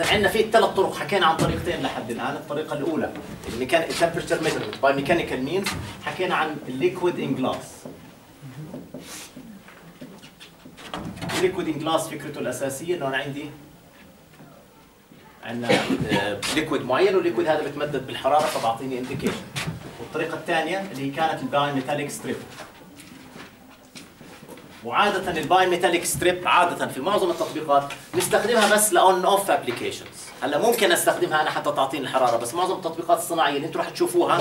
إذا عندنا في ثلاث طرق حكينا عن طريقتين لحد الآن. الطريقة الأولى temperature measurement by mechanical means حكينا عن ال liquid in glass ال liquid in glass فكرته الأساسية إنه أنا عندي عندنا liquid معين وال liquid هذا بتمدد بالحرارة فبعطيني indication والطريقة الثانية اللي هي كانت ال bimetallic strip وعادة ال bimetallic strip عادة في معظم التطبيقات نستخدمها بس ل on off applications هلا ممكن أستخدمها أنا حتى تعطيني الحرارة بس معظم التطبيقات الصناعية اللي أنتم رح تشوفوها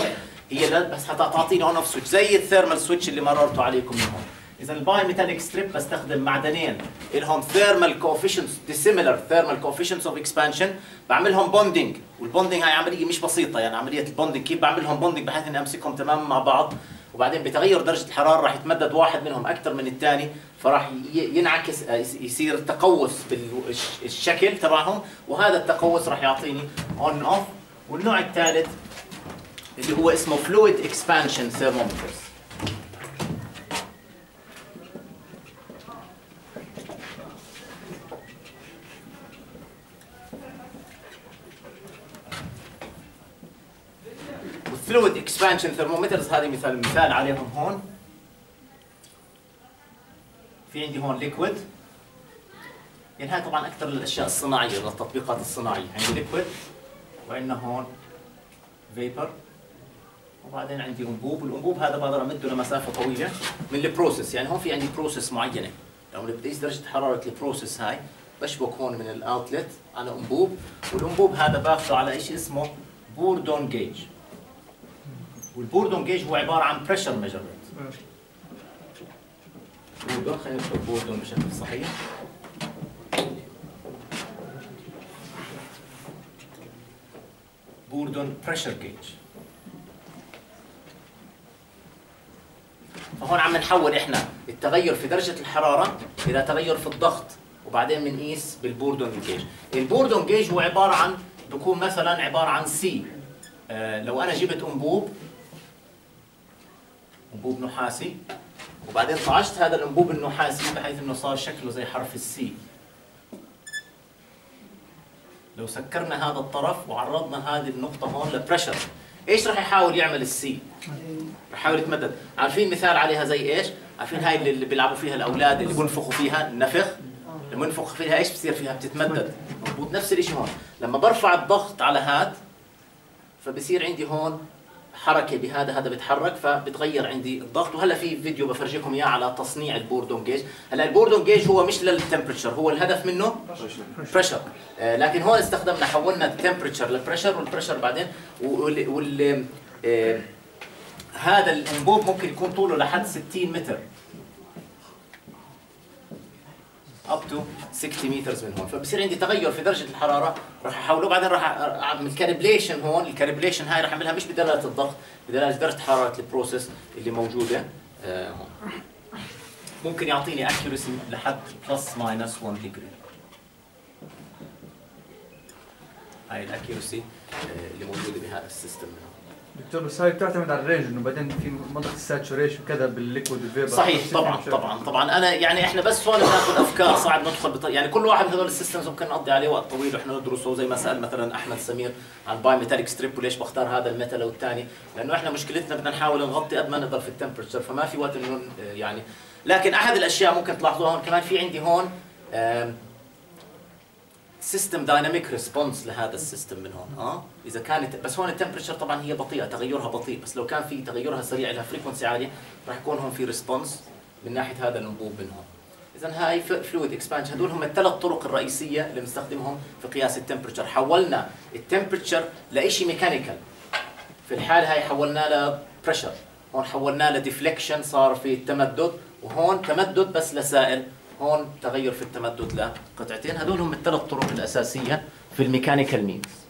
هي بس حتى تعطيني on off switch زي ال thermal switch اللي مررتوا عليكم من هون إذا ال bimetallic strip بستخدم معدنين لهم thermal coefficients dissimilar thermal coefficients of expansion بعملهم bonding وال bonding هاي عملية مش بسيطة يعني عملية ال bonding كيف بعملهم bonding بحيث إني أمسكهم تماما مع بعض. وبعدين بتغير درجة الحرارة راح يتمدد واحد منهم أكثر من الثاني فراح ينعكس آه، يصير تقوس بالشكل تبعهم وهذا التقوس راح يعطيني on off والنوع الثالث اللي هو اسمه fluid expansion thermometers وال fluid expansion thermometers هذه مثال مثال عليهم هون. في عندي هون liquid يعني هاي طبعا أكثر الأشياء الصناعية للتطبيقات الصناعية. عندي liquid وعندنا هون vapor وبعدين عندي أنبوب. والانبوب هذا بقدر امده لمسافه طويلة من ال process يعني هون في عندي process معينة. لو بدي درجة حرارة ال process هاي بشبك هون من ال outlet على أنبوب. والأنبوب هذا باخذه على شيء اسمه؟ Bourdon gauge وال Bourdon gauge هو عبارة عن pressure measurement Bourdon خلينا نكتب Bourdon بشكل صحيح؟ Bourdon pressure gauge فهون عم نحول إحنا التغير في درجة الحرارة إلى تغير في الضغط وبعدين بنقيس بال Bourdon gauge ال Bourdon gauge هو عبارة عن بكون مثلا عبارة عن C آه لو أنا جبت أنبوب انبوب نحاسي. وبعدين طعجت هذا الانبوب النحاسي بحيث إنه صار شكله زي حرف ال C. لو سكرنا هذا الطرف وعرضنا هذه النقطة هون ل pressure إيش راح يحاول يعمل ال C؟ راح يحاول يتمدد، عارفين مثال عليها زي إيش؟ عارفين هاي اللي بيلعبوا فيها الأولاد اللي بينفخوا فيها؟ النفخ. لما ينفخ فيها إيش؟ بصير فيها؟ بتتمدد، مضبوط؟ نفس الشيء هون، لما برفع الضغط على هاد فبصير عندي هون حركة بهذا هذا بيتحرك فبتغير عندي الضغط. وهلا في فيديو بفرجيكم إياه على تصنيع ال Bourdon gauge. هلا ال Bourdon gauge هو مش لل temperature هو الهدف منه pressure آه لكن هون استخدمنا حولنا ال temperature لل pressure وال pressure بعدين. وال, وال آه هذا الانبوب ممكن يكون طوله لحد 60 متر. to 60 متر من هون. فبصير عندي تغير في درجة الحرارة. راح احوله بعدين راح اعمل calibration هون. ال calibration هاي راح أعملها مش بدلالة الضغط بدلالة درجة حرارة ال process اللي موجودة آه هون. ممكن يعطيني accuracy لحد plus minus 1 degree هاي ال accuracy آه اللي موجودة بهذا ال system. دكتور بس هاي بتعتمد على ال range إنه بعدين في منطقة ال saturation وكذا بال liquid وال vapor صحيح طبعا طبعا طبعا. أنا يعني إحنا بس هون بناخذ أفكار صعب ندخل بط... يعني كل واحد من هذول ال systems ممكن نقضي عليه وقت طويل. وإحنا ندرسه زي ما سأل مثلا أحمد سمير عن bimetallic strip وليش بختار هذا ال metal والثاني لأنه إحنا مشكلتنا بدنا نحاول نغطي قد ما نقدر في ال temperature فما في وقت إنه يعني. لكن أحد الأشياء ممكن تلاحظوها هون كمان في عندي هون system dynamic response لهذا ال system من هون آه؟ إذا كانت بس هون ال temperature طبعا هي بطيئة تغيرها بطيء بس لو كان في تغيرها سريع لها frequency عالية راح يكون هون في response من ناحية هذا الانبوب من هون. اذا هاي fluid expansion هدول هم الثلاث طرق الرئيسية اللي بنستخدمهم في قياس ال temperature حولنا ال temperature لشيء mechanical في الحاله هاي حولناه ل pressure هون حولناه ل deflection صار في تمدد وهون تمدد بس لسائل. هون تغير في التمدد لقطعتين. هدول هم الثلاث طرق الأساسية في ال mechanical means.